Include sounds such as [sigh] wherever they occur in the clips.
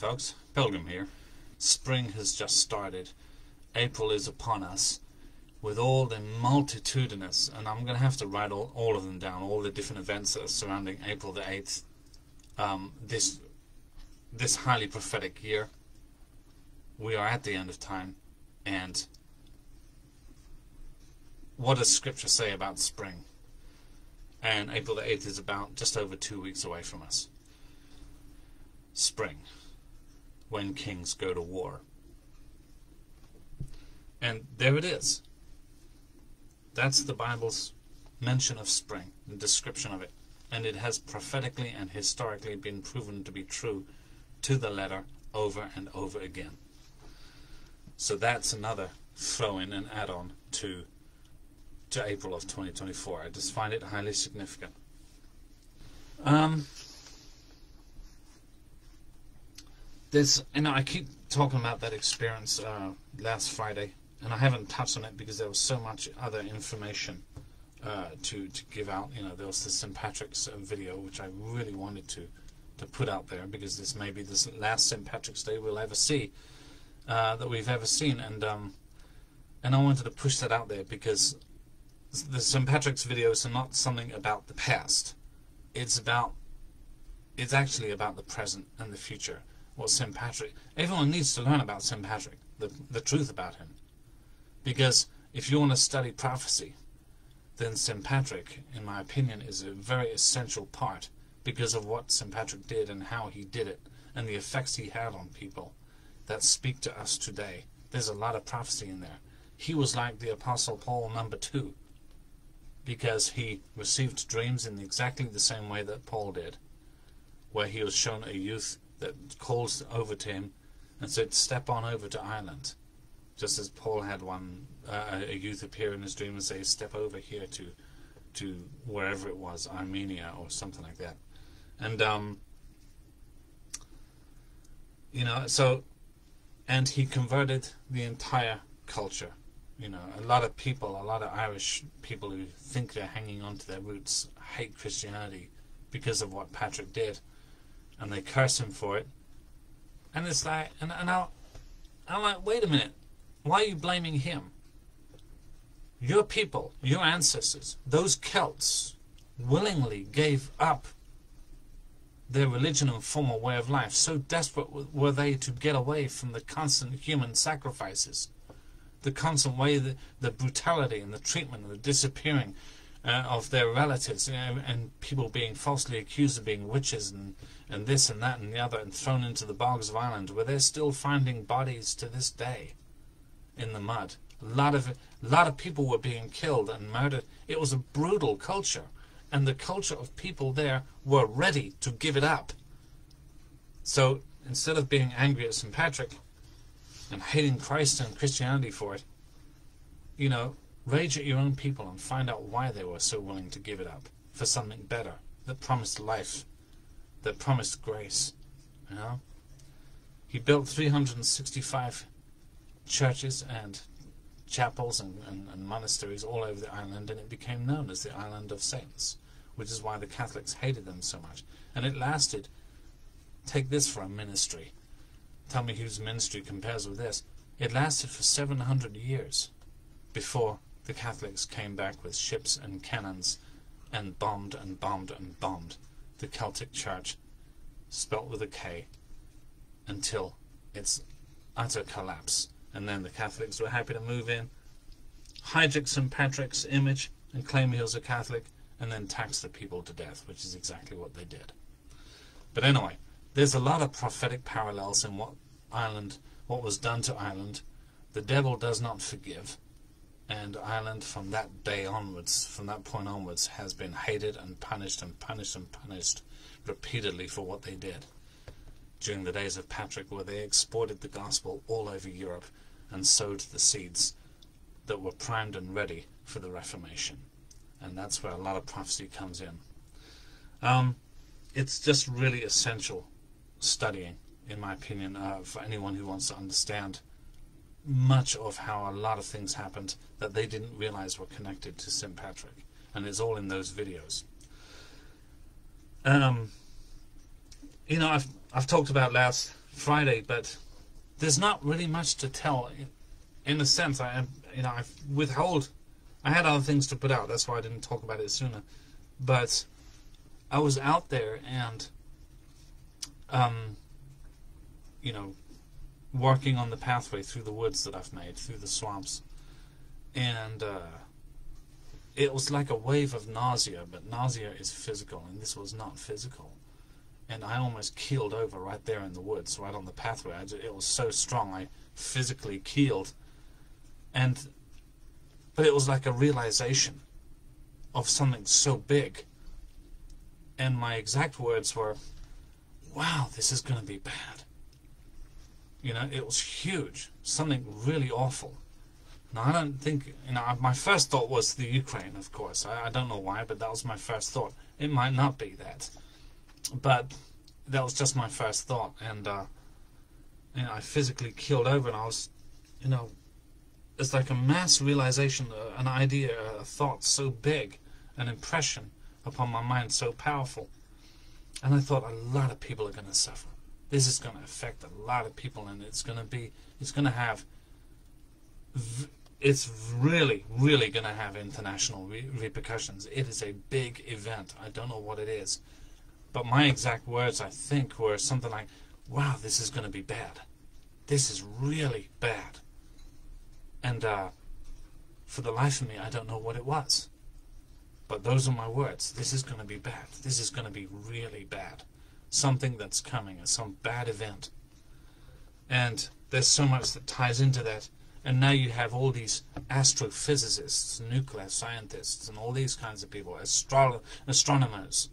folks. Pilgrim here. Spring has just started. April is upon us with all the multitudinous, and I'm going to have to write all, all of them down, all the different events that are surrounding April the 8th, um, this, this highly prophetic year. We are at the end of time, and what does Scripture say about spring? And April the 8th is about just over two weeks away from us. Spring, when kings go to war. And there it is. That's the Bible's mention of spring, the description of it. And it has prophetically and historically been proven to be true to the letter over and over again. So that's another throw in and add on to to April of 2024. I just find it highly significant. Um, there's, know, I keep talking about that experience uh, last Friday and I haven't touched on it because there was so much other information uh, to to give out. You know, there was the St. Patrick's uh, video, which I really wanted to to put out there because this may be the last St. Patrick's Day we'll ever see uh, that we've ever seen, and um, and I wanted to push that out there because the St. Patrick's videos are not something about the past. It's about it's actually about the present and the future. What St. Patrick, everyone needs to learn about St. Patrick, the the truth about him. Because if you want to study prophecy, then St. Patrick, in my opinion, is a very essential part because of what St. Patrick did and how he did it and the effects he had on people that speak to us today. There's a lot of prophecy in there. He was like the Apostle Paul number two because he received dreams in exactly the same way that Paul did, where he was shown a youth that calls over to him and said, Step on over to Ireland. Just as Paul had one uh, a youth appear in his dream and say, "Step over here to to wherever it was, Armenia or something like that," and um, you know, so and he converted the entire culture. You know, a lot of people, a lot of Irish people who think they're hanging on to their roots, hate Christianity because of what Patrick did, and they curse him for it. And it's like, and, and I, I'm like, wait a minute why are you blaming him? Your people, your ancestors, those Celts, willingly gave up their religion and former way of life. So desperate were they to get away from the constant human sacrifices, the constant way, the brutality and the treatment and the disappearing uh, of their relatives, and people being falsely accused of being witches and, and this and that and the other, and thrown into the bogs of Ireland, where they're still finding bodies to this day in the mud. A lot of a lot of people were being killed and murdered. It was a brutal culture, and the culture of people there were ready to give it up. So instead of being angry at St. Patrick and hating Christ and Christianity for it, you know, rage at your own people and find out why they were so willing to give it up for something better that promised life, that promised grace. You know, he built 365 churches and chapels and, and, and, monasteries all over the island, and it became known as the Island of Saints, which is why the Catholics hated them so much. And it lasted, take this for a ministry. Tell me whose ministry compares with this. It lasted for 700 years before the Catholics came back with ships and cannons and bombed and bombed and bombed the Celtic Church, spelt with a K, until its utter collapse and then the Catholics were happy to move in, hijack St. Patrick's image and claim he was a Catholic, and then tax the people to death, which is exactly what they did. But anyway, there's a lot of prophetic parallels in what Ireland, what was done to Ireland. The devil does not forgive, and Ireland from that day onwards, from that point onwards, has been hated and punished and punished and punished repeatedly for what they did during the days of Patrick, where they exported the gospel all over Europe and sowed the seeds that were primed and ready for the Reformation. And that's where a lot of prophecy comes in. Um, it's just really essential studying, in my opinion, uh, for anyone who wants to understand much of how a lot of things happened that they didn't realize were connected to St. Patrick. And it's all in those videos. Um, you know, I've I've talked about last Friday, but there's not really much to tell. In, a sense, I you know I withhold. I had other things to put out. That's why I didn't talk about it sooner. But I was out there and, um, you know, working on the pathway through the woods that I've made, through the swamps, and uh, it was like a wave of nausea. But nausea is physical, and this was not physical and I almost keeled over right there in the woods, right on the pathway. Just, it was so strong, I physically keeled, and but it was like a realization of something so big. And my exact words were, "Wow, this is going to be bad." You know, it was huge, something really awful. Now, I don't think, you know, my first thought was the Ukraine, of course. I, I don't know why, but that was my first thought. It might not be that but that was just my first thought, and uh, you know, I physically keeled over, and I was, you know, it's like a mass realization, uh, an idea, a thought so big, an impression upon my mind so powerful, and I thought a lot of people are going to suffer. This is going to affect a lot of people, and it's going to be, it's going to have, it's really, really going to have international re repercussions. It is a big event. I don't know what it is but my exact words, I think, were something like, wow, this is going to be bad. This is really bad. And uh, for the life of me, I don't know what it was. But those are my words. This is going to be bad. This is going to be really bad. Something that's coming, it's some bad event. And there's so much that ties into that. And now you have all these astrophysicists, nuclear scientists, and all these kinds of people, astro astronomers,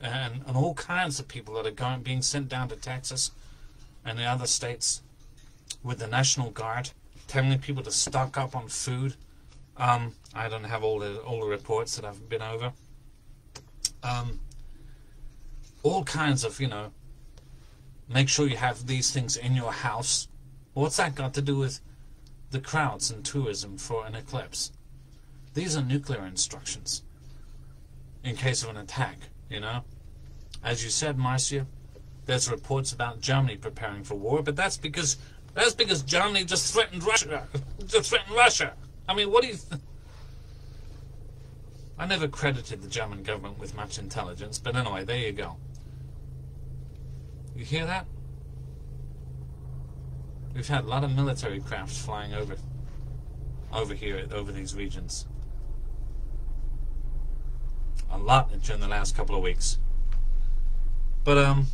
and, and all kinds of people that are going being sent down to Texas and the other states with the National Guard, telling people to stock up on food. Um, I don't have all the all the reports that I've been over. Um, all kinds of you know. Make sure you have these things in your house. What's that got to do with the crowds and tourism for an eclipse? These are nuclear instructions in case of an attack. You know, as you said, Marcia, there's reports about Germany preparing for war, but that's because that's because Germany just threatened Russia. [laughs] Just threatened Russia. I mean, what do you? I never credited the German government with much intelligence, but anyway, there you go. You hear that? We've had a lot of military crafts flying over over here, over these regions a lot during the last couple of weeks. But um,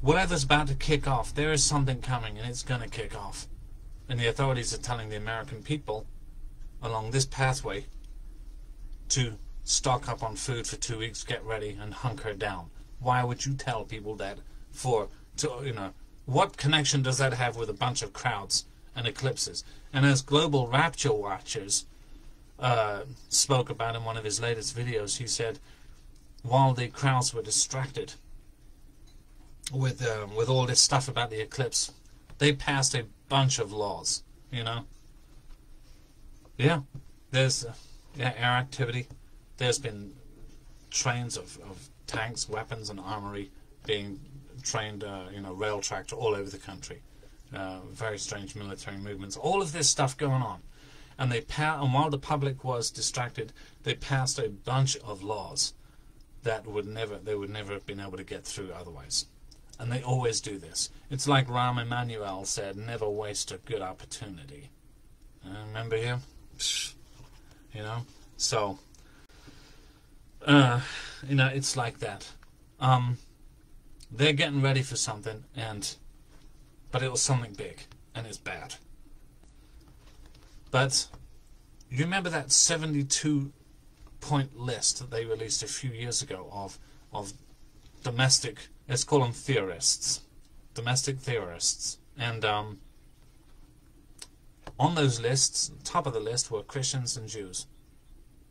whatever's about to kick off, there is something coming, and it's going to kick off. And the authorities are telling the American people along this pathway to stock up on food for two weeks, get ready, and hunker down. Why would you tell people that for to you know what connection does that have with a bunch of crowds and eclipses? And as global rapture watchers, uh, spoke about in one of his latest videos. He said, while the crowds were distracted with um, with all this stuff about the eclipse, they passed a bunch of laws. You know. Yeah, there's uh, yeah air activity. There's been trains of, of tanks, weapons, and armory being trained, uh, you know, rail tracked all over the country. Uh, very strange military movements. All of this stuff going on and they pa- and while the public was distracted, they passed a bunch of laws that would never they would never have been able to get through otherwise. And they always do this. It's like Rahm Emanuel said, never waste a good opportunity. Uh, remember him? You know? So, uh, you know, it's like that. Um, they're getting ready for something, and but it was something big, and it's bad. But you remember that 72 point list that they released a few years ago of of domestic let's call them theorists domestic theorists and um, on those lists top of the list were Christians and Jews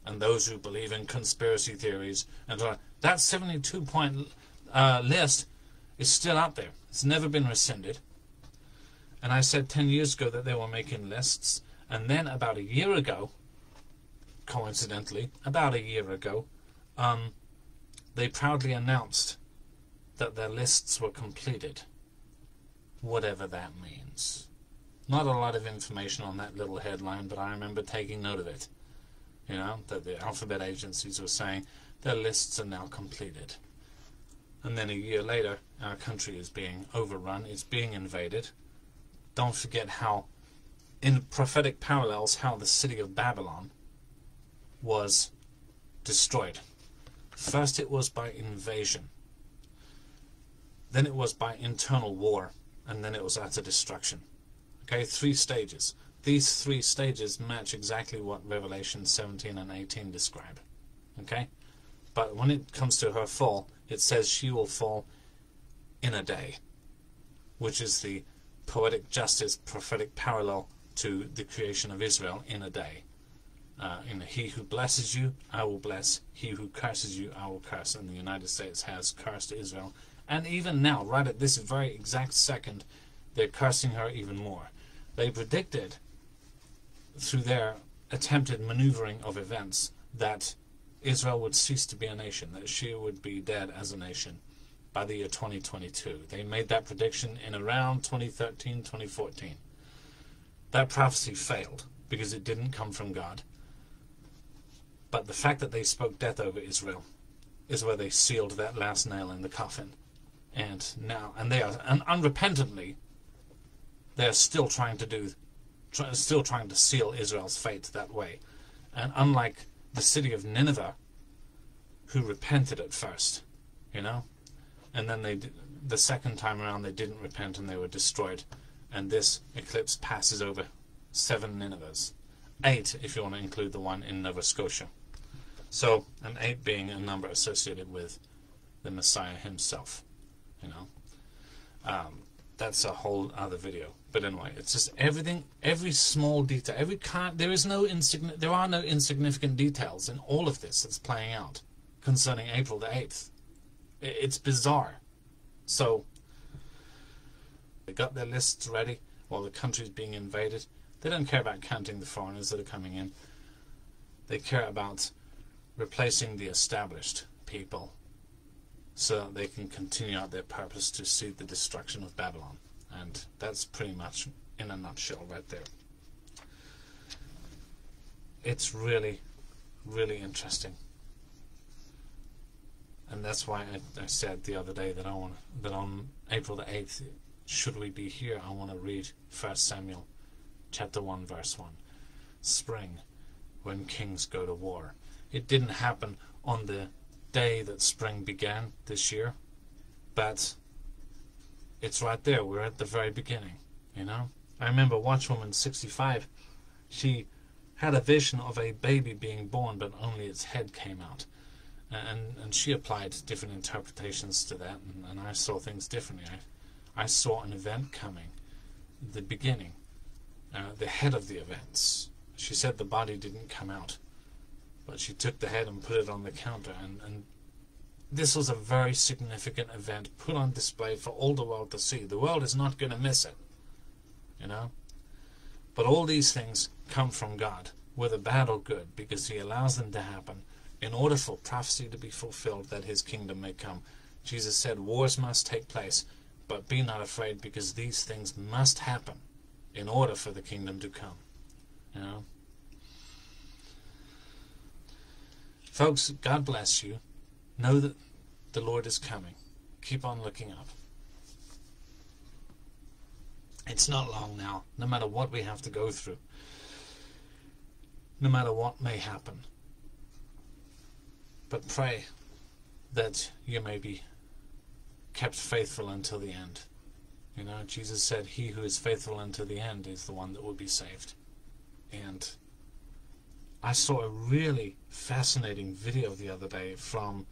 and those who believe in conspiracy theories and that 72 point uh, list is still out there it's never been rescinded and I said 10 years ago that they were making lists and then about a year ago, coincidentally, about a year ago, um, they proudly announced that their lists were completed. whatever that means. Not a lot of information on that little headline, but I remember taking note of it. You know, that the alphabet agencies were saying their lists are now completed. And then a year later, our country is being overrun, it's being invaded. Don't forget how, in prophetic parallels, how the city of Babylon was destroyed. First, it was by invasion, then, it was by internal war, and then it was utter destruction. Okay, three stages. These three stages match exactly what Revelation 17 and 18 describe. Okay? But when it comes to her fall, it says she will fall in a day, which is the poetic justice, prophetic parallel to the creation of Israel in a day. Uh, in he who blesses you, I will bless. He who curses you, I will curse. And the United States has cursed Israel. And even now, right at this very exact second, they're cursing her even more. They predicted through their attempted maneuvering of events that Israel would cease to be a nation, that she would be dead as a nation by the year 2022. They made that prediction in around 2013, 2014. That prophecy failed because it didn't come from God. But the fact that they spoke death over Israel is where they sealed that last nail in the coffin. And now, and they are, and unrepentantly, they are still trying to do, try, still trying to seal Israel's fate that way. And unlike the city of Nineveh, who repented at first, you know, and then they, the second time around, they didn't repent and they were destroyed. And this eclipse passes over seven Ninevehs, eight if you want to include the one in Nova Scotia. So, an eight being a number associated with the Messiah himself, you know. Um, that's a whole other video. But anyway, it's just everything, every small detail, every kind. There is no insignificant. There are no insignificant details in all of this that's playing out concerning April the eighth. It's bizarre. So they got their lists ready while the country's being invaded. They don't care about counting the foreigners that are coming in. They care about replacing the established people so that they can continue out their purpose to see the destruction of Babylon. And that's pretty much in a nutshell right there. It's really, really interesting. And that's why I, I said the other day that I want that on April the eighth, should we be here, I want to read First Samuel, chapter one, verse one. Spring, when kings go to war. It didn't happen on the day that spring began this year, but it's right there. We're at the very beginning, you know. I remember Watchwoman 65. She had a vision of a baby being born, but only its head came out. And, and she applied different interpretations to that, and, and I saw things differently. I, I saw an event coming, the beginning, uh, the head of the events. She said the body didn't come out, but she took the head and put it on the counter, and, and this was a very significant event put on display for all the world to see. The world is not going to miss it, you know. But all these things come from God, whether bad or good, because He allows them to happen in order for prophecy to be fulfilled that His kingdom may come. Jesus said, Wars must take place, but be not afraid, because these things must happen in order for the kingdom to come. You know? Folks, God bless you. Know that the Lord is coming. Keep on looking up. It's not long now, no matter what we have to go through, no matter what may happen. But pray that you may be kept faithful until the end. You know, Jesus said, He who is faithful until the end is the one that will be saved. And I saw a really fascinating video the other day from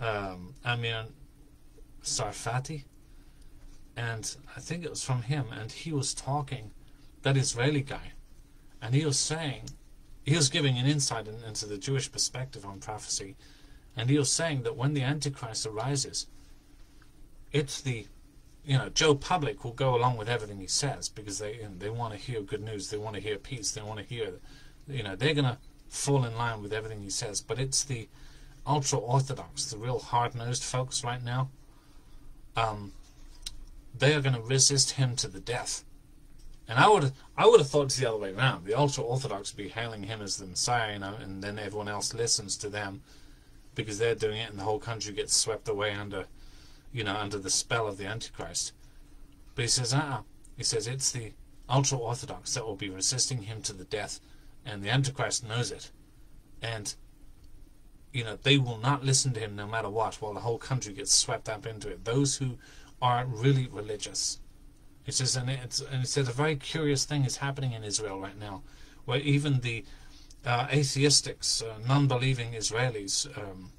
um, Amir Tsarfati, and I think it was from him, and he was talking, that Israeli guy, and he was saying, he was giving an insight in, into the Jewish perspective on prophecy, and he was saying that when the Antichrist arises, it's the, you know, Joe Public will go along with everything he says because they you know, they want to hear good news, they want to hear peace, they want to hear, you know, they're gonna fall in line with everything he says, but it's the ultra orthodox, the real hard nosed folks right now, um, they are going to resist him to the death. And I would I would have thought it's the other way around. The ultra orthodox would be hailing him as the Messiah, you know, and then everyone else listens to them because they're doing it, and the whole country gets swept away under, you know, under the spell of the Antichrist. But he says, ah, uh-uh. he says it's the ultra orthodox that will be resisting him to the death, and the Antichrist knows it, and you know they will not listen to him no matter what, while the whole country gets swept up into it. Those who are really religious. He says, and it's and a very curious thing is happening in Israel right now, where even the uh, atheistics, uh, non-believing Israelis, um,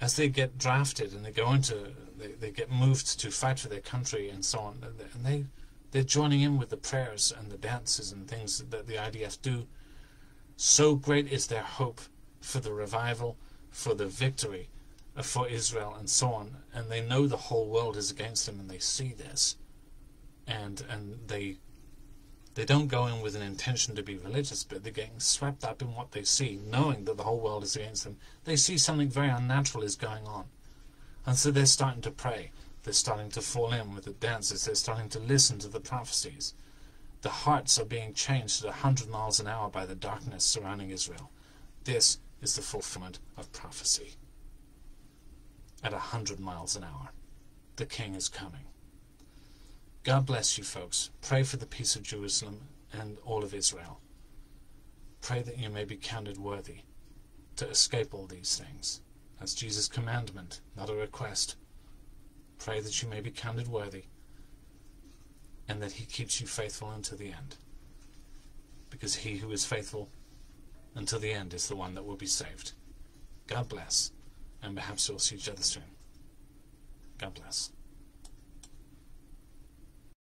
as they get drafted and they go into, they, they get moved to fight for their country and so on, and they they're joining in with the prayers and the dances and things that the IDF do. So great is their hope for the revival, for the victory, uh, for Israel, and so on. And they know the whole world is against them, and they see this, and and they they don't go in with an intention to be religious, but they're getting swept up in what they see, knowing that the whole world is against them. They see something very unnatural is going on. And so they're starting to pray. They're starting to fall in with the dances. They're starting to listen to the prophecies. The hearts are being changed at a hundred miles an hour by the darkness surrounding Israel. This is the fulfillment of prophecy. At a hundred miles an hour, the king is coming. God bless you, folks. Pray for the peace of Jerusalem and all of Israel. Pray that you may be counted worthy to escape all these things. That's Jesus' commandment, not a request. Pray that you may be counted worthy and that he keeps you faithful unto the end. Because he who is faithful until the end is the one that will be saved. God bless, and perhaps we'll see each other soon. God bless.